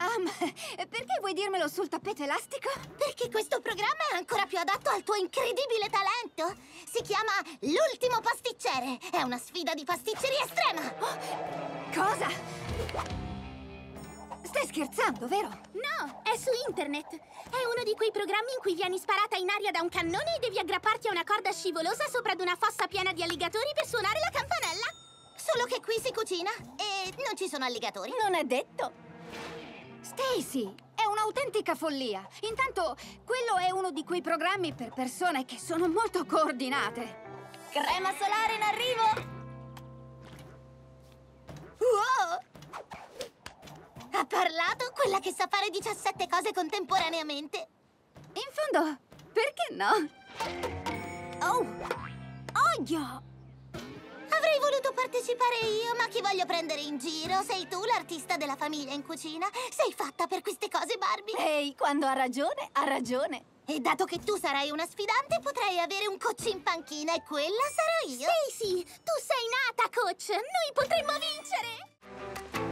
Um, perché vuoi dirmelo sul tappeto elastico? Perché questo programma è ancora più adatto al tuo incredibile talento. Si chiama L'ultimo pasticcere. È una sfida di pasticceria estrema. Cosa? Stai scherzando, vero? No, è su internet. È uno di quei programmi in cui vieni sparata in aria da un cannone e devi aggrapparti a una corda scivolosa sopra ad una fossa piena di alligatori per suonare la campanella. Solo che qui si cucina e non ci sono alligatori. Non è detto. Stacy, è un'autentica follia. Intanto, quello è uno di quei programmi per persone che sono molto coordinate. Crema solare in arrivo! Wow! Ha parlato quella che sa fare 17 cose contemporaneamente. In fondo, perché no? Oh! Odio! Partecipare io, ma chi voglio prendere in giro? Sei tu l'artista della famiglia in cucina? Sei fatta per queste cose, Barbie? Ehi, quando ha ragione, ha ragione. E dato che tu sarai una sfidante, potrei avere un coach in panchina e quella sarò io. Stacy, tu sei nata, coach! Noi potremmo vincere!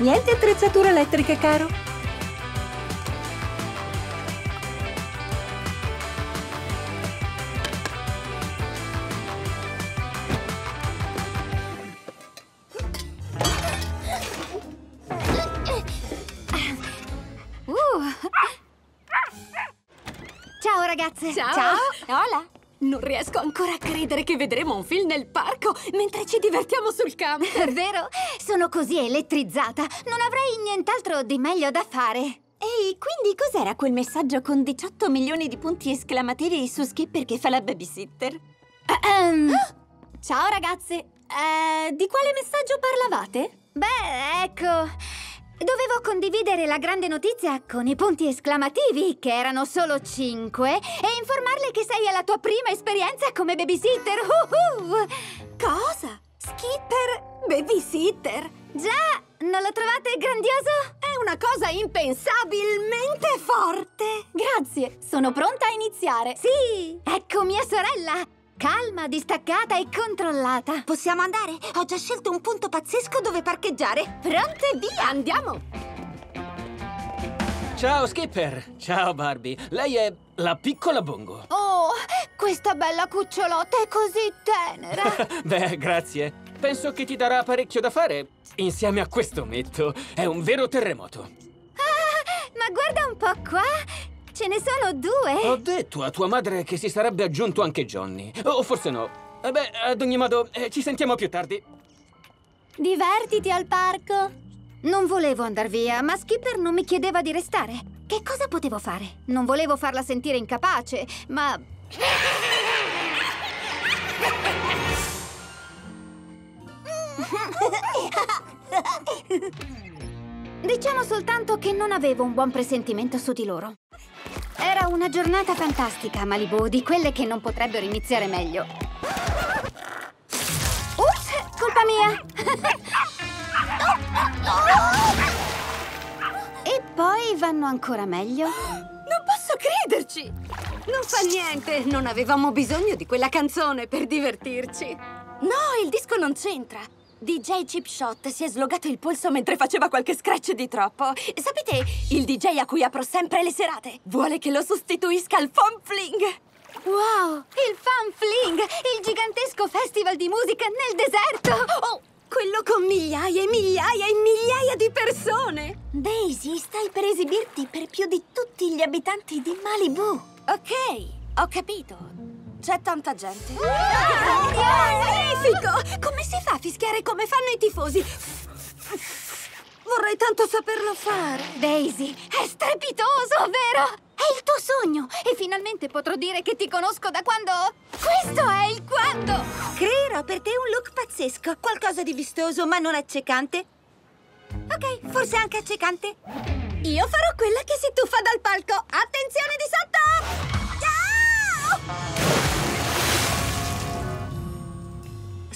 Niente attrezzature elettriche, caro? Uh. Ciao ragazze. Ciao. Hola. Non riesco ancora a credere che vedremo un film nel parco mentre ci divertiamo sul campo. È vero? Sono così elettrizzata. Non avrei nient'altro di meglio da fare. Ehi, quindi cos'era quel messaggio con 18 milioni di punti esclamativi su Skipper che fa la babysitter? Ahem. Ciao ragazze, eh, di quale messaggio parlavate? Beh, ecco. Dovevo condividere la grande notizia con i punti esclamativi, che erano solo cinque, e informarle che sei alla tua prima esperienza come babysitter. Uhuh. Cosa? Babysitter? Già, non lo trovate grandioso? È una cosa impensabilmente forte! Grazie, sono pronta a iniziare. Sì, ecco mia sorella. Calma, distaccata e controllata. Possiamo andare? Ho già scelto un punto pazzesco dove parcheggiare. Pronte, via! Andiamo! Ciao Skipper! Ciao Barbie! Lei è la piccola Bongo. Oh, questa bella cucciolotta è così tenera. Beh, grazie. Penso che ti darà parecchio da fare insieme a questo metto. È un vero terremoto. Ah, ma guarda un po' qua. Ce ne sono due. Ho detto a tua madre che si sarebbe aggiunto anche Johnny. O forse no. Eh Beh, ad ogni modo, eh, ci sentiamo più tardi. Divertiti al parco. Non volevo andar via, ma Skipper non mi chiedeva di restare. Che cosa potevo fare? Non volevo farla sentire incapace, ma... Diciamo soltanto che non avevo un buon presentimento su di loro. Era una giornata fantastica a Malibu, di quelle che non potrebbero iniziare meglio. Ups, colpa mia! e poi vanno ancora meglio? Non posso crederci! Non fa niente, non avevamo bisogno di quella canzone per divertirci. No, il disco non c'entra. DJ Chip Shot si è slogato il polso mentre faceva qualche scratch di troppo. Sapete, il DJ a cui apro sempre le serate vuole che lo sostituisca al Fun Fling. Wow, il Fan Fling, il gigantesco festival di musica nel deserto! Oh, quello con migliaia e migliaia e migliaia di persone! Daisy, stai per esibirti per più di tutti gli abitanti di Malibu. Ok, ho capito. C'è tanta gente. Ah, Magnifico! Come si fa a fischiare come fanno i tifosi? Vorrei tanto saperlo fare. Daisy, è strepitoso, vero? È il tuo sogno! E finalmente potrò dire che ti conosco da quando... Questo è il quando! Creerò per te un look pazzesco. Qualcosa di vistoso, ma non accecante. Ok, forse anche accecante. Io farò quella che si tuffa dal palco. Attenzione di sotto! Ciao!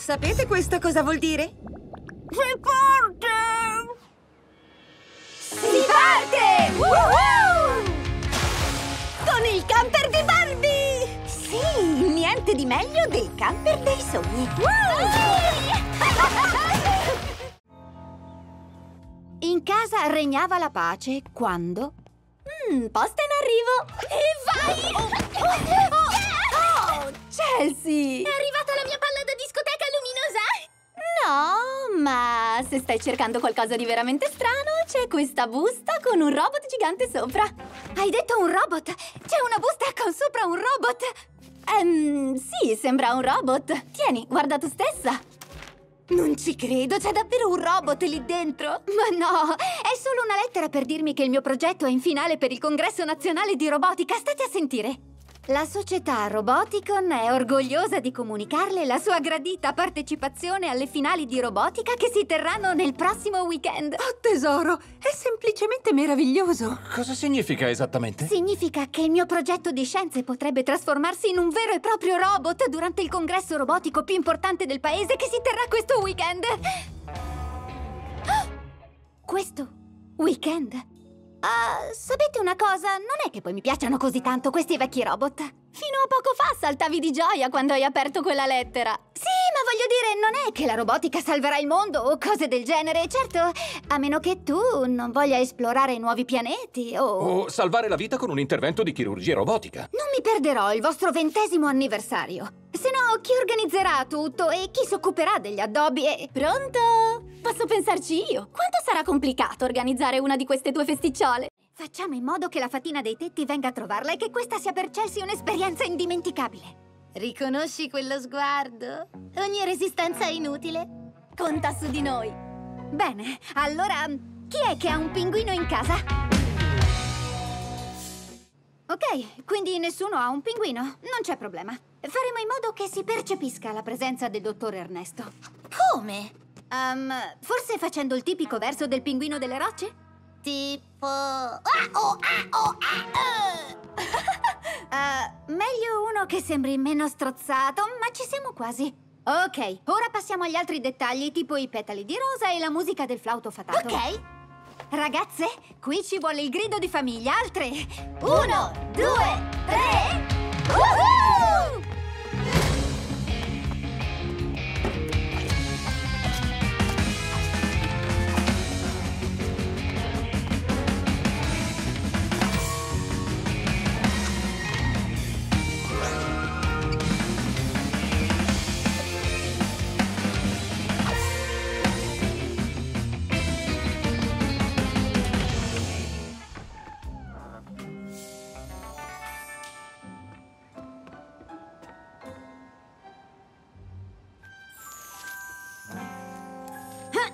Sapete questo cosa vuol dire? Report! Si parte! Woohoo! Con il camper di Barbie! Sì, niente di meglio del camper dei sogni. In casa regnava la pace quando... Mm, posta in arrivo! E vai! Oh, Chelsea! È arrivata la mia palla! No, ma se stai cercando qualcosa di veramente strano, c'è questa busta con un robot gigante sopra. Hai detto un robot? C'è una busta con sopra un robot! Ehm, sì, sembra un robot. Tieni, guarda tu stessa. Non ci credo, c'è davvero un robot lì dentro? Ma no, è solo una lettera per dirmi che il mio progetto è in finale per il Congresso Nazionale di Robotica. State a sentire. La società Roboticon è orgogliosa di comunicarle la sua gradita partecipazione alle finali di robotica che si terranno nel prossimo weekend. Oh, tesoro, è semplicemente meraviglioso. Cosa significa esattamente? Significa che il mio progetto di scienze potrebbe trasformarsi in un vero e proprio robot durante il congresso robotico più importante del paese che si terrà questo weekend. Ah! Questo weekend? Ah, sapete una cosa? Non è che poi mi piacciono così tanto questi vecchi robot. Fino a poco fa saltavi di gioia quando hai aperto quella lettera. Sì, ma voglio dire, non è che la robotica salverà il mondo o cose del genere. Certo, a meno che tu non voglia esplorare nuovi pianeti o... O salvare la vita con un intervento di chirurgia robotica. Non mi perderò il vostro ventesimo anniversario. Se no, chi organizzerà tutto e chi si occuperà degli addobbi e... Pronto? Posso pensarci io. Quanto sarà complicato organizzare una di queste due festicciole? Facciamo in modo che la fatina dei tetti venga a trovarla e che questa sia per Chelsea un'esperienza indimenticabile. Riconosci quello sguardo? Ogni resistenza è inutile. Conta su di noi. Bene, allora, chi è che ha un pinguino in casa? Ok, quindi nessuno ha un pinguino. Non c'è problema. Faremo in modo che si percepisca la presenza del dottor Ernesto. Come? Um, forse facendo il tipico verso del pinguino delle rocce? Tipo... Ah, oh, ah, oh, ah, uh, meglio uno che sembri meno strozzato, ma ci siamo quasi. Ok, ora passiamo agli altri dettagli, tipo i petali di rosa e la musica del flauto fatato. Ok. Ragazze, qui ci vuole il grido di famiglia. Altre. Uno, due, tre... Woohoo!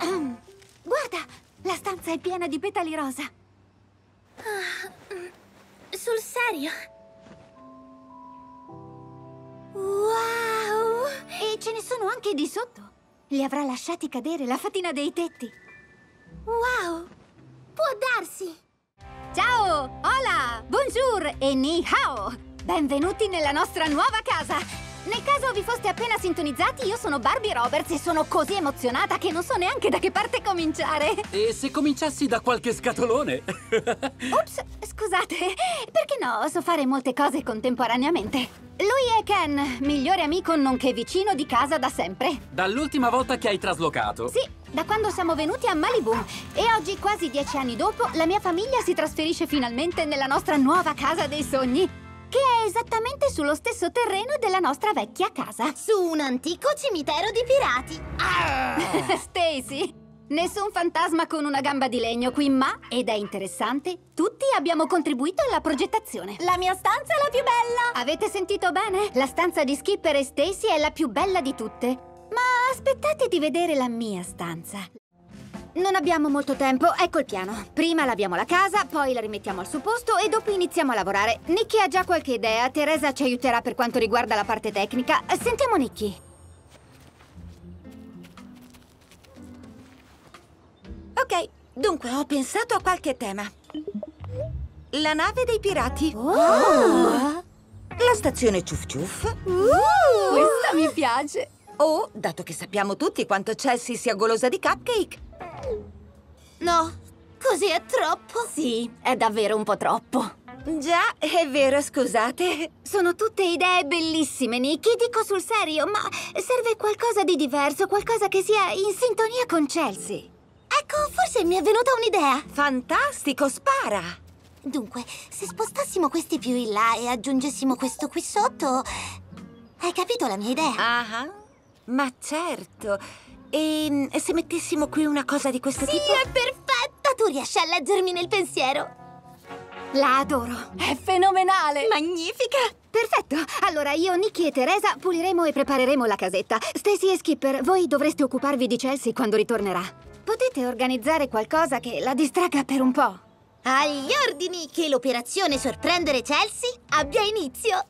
Guarda, la stanza è piena di petali rosa. Sul serio? Wow! E ce ne sono anche di sotto. Li avrà lasciati cadere la fatina dei tetti. Wow! Può darsi! Ciao! Hola! Bonjour e ni hao! Benvenuti nella nostra nuova casa! Nel caso vi foste appena sintonizzati, io sono Barbie Roberts e sono così emozionata che non so neanche da che parte cominciare. E se cominciassi da qualche scatolone? Ops, scusate, perché no, so fare molte cose contemporaneamente. Lui è Ken, migliore amico nonché vicino di casa da sempre. Dall'ultima volta che hai traslocato. Sì, da quando siamo venuti a Malibu. E oggi, quasi dieci anni dopo, la mia famiglia si trasferisce finalmente nella nostra nuova casa dei sogni. Che è esattamente sullo stesso terreno della nostra vecchia casa. Su un antico cimitero di pirati. Stacy, nessun fantasma con una gamba di legno qui, ma, ed è interessante, tutti abbiamo contribuito alla progettazione. La mia stanza è la più bella! Avete sentito bene? La stanza di Skipper e Stacy è la più bella di tutte. Ma aspettate di vedere la mia stanza. Non abbiamo molto tempo, ecco il piano. Prima laviamo la casa, poi la rimettiamo al suo posto e dopo iniziamo a lavorare. Nicky ha già qualche idea, Teresa ci aiuterà per quanto riguarda la parte tecnica. Sentiamo Nicky. Ok, dunque ho pensato a qualche tema. La nave dei pirati. La stazione Ciuff Ciuff. Questa mi piace. O, dato che sappiamo tutti quanto Chelsea sia golosa di cupcake, No, così è troppo. Sì, è davvero un po' troppo. Già, è vero, scusate. Sono tutte idee bellissime, Nicky, dico sul serio, ma serve qualcosa di diverso, qualcosa che sia in sintonia con Chelsea. Ecco, forse mi è venuta un'idea. Fantastico, spara! Dunque, se spostassimo questi più in là e aggiungessimo questo qui sotto... Hai capito la mia idea? Ah, ma certo. E se mettessimo qui una cosa di questo Sì, tipo? è perfetta! Tu riesci a leggermi nel pensiero. La adoro. È fenomenale! Magnifica! Perfetto. Allora io, Nicky e Teresa puliremo e prepareremo la casetta. Stacy e Skipper, voi dovreste occuparvi di Chelsea quando ritornerà. Potete organizzare qualcosa che la distragga per un po'. Agli ordini che l'operazione sorprendere Chelsea abbia inizio.